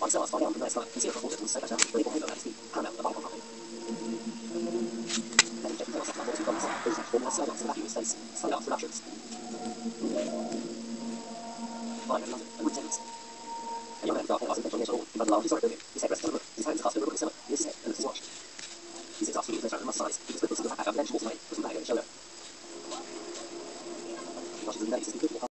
Once I was on the rest of the zero, the second, the people who are the bottom of it. of Sirlock's vacuum space, Sirlock Productions. Fire in London, and with tenants. A young man dark hair isn't going to at all, but a large historic building. His head rests on a rook, his hands are clasped in a rook in summer, he is his head, and looks his watch. He sits after me with no must size, he gets quick looks at the fat out of the bench walks away, puts him back on his shoulder. Watches and days as he could